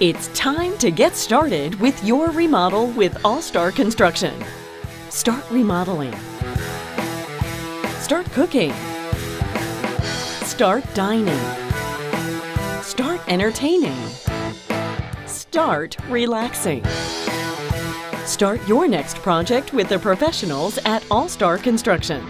It's time to get started with your remodel with All Star Construction. Start remodeling. Start cooking. Start dining. Start entertaining. Start relaxing. Start your next project with the professionals at All Star Construction.